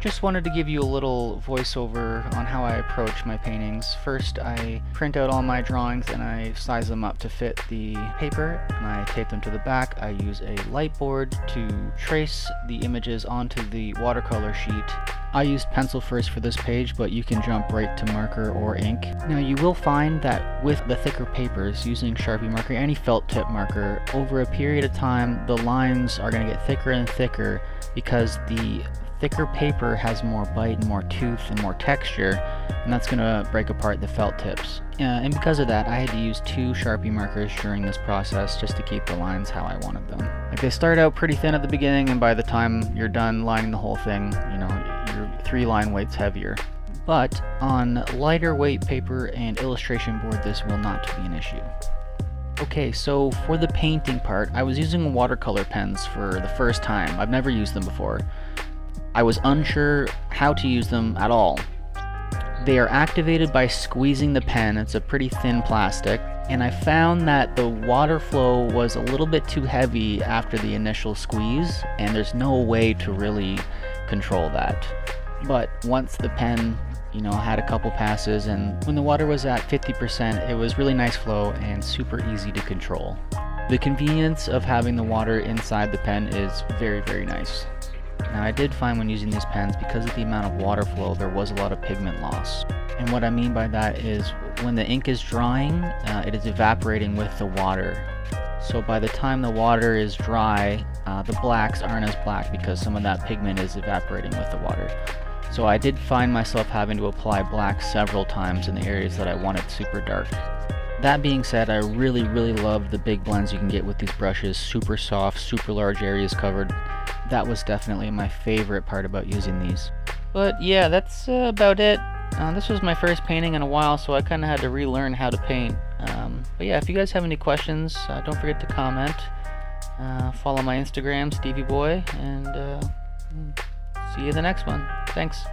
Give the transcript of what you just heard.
Just wanted to give you a little voiceover on how I approach my paintings. First, I print out all my drawings and I size them up to fit the paper and I tape them to the back. I use a light board to trace the images onto the watercolor sheet. I used pencil first for this page, but you can jump right to marker or ink. Now you will find that with the thicker papers, using Sharpie marker, any felt tip marker, over a period of time, the lines are going to get thicker and thicker because the thicker paper has more bite and more tooth and more texture and that's going to break apart the felt tips. Uh, and because of that I had to use two Sharpie markers during this process just to keep the lines how I wanted them. Like they start out pretty thin at the beginning and by the time you're done lining the whole thing, you know, your three line weight's heavier. But on lighter weight paper and illustration board this will not be an issue. Okay, so for the painting part, I was using watercolor pens for the first time. I've never used them before. I was unsure how to use them at all. They are activated by squeezing the pen, it's a pretty thin plastic, and I found that the water flow was a little bit too heavy after the initial squeeze, and there's no way to really control that. But once the pen, you know, had a couple passes, and when the water was at 50%, it was really nice flow and super easy to control. The convenience of having the water inside the pen is very, very nice. Now I did find when using these pens, because of the amount of water flow, there was a lot of pigment loss. And what I mean by that is when the ink is drying, uh, it is evaporating with the water. So by the time the water is dry, uh, the blacks aren't as black because some of that pigment is evaporating with the water. So I did find myself having to apply black several times in the areas that I wanted super dark. That being said, I really, really love the big blends you can get with these brushes. Super soft, super large areas covered that was definitely my favorite part about using these. But yeah, that's uh, about it. Uh, this was my first painting in a while, so I kind of had to relearn how to paint. Um, but yeah, if you guys have any questions, uh, don't forget to comment. Uh, follow my Instagram, Stevie Boy, and uh, see you the next one. Thanks.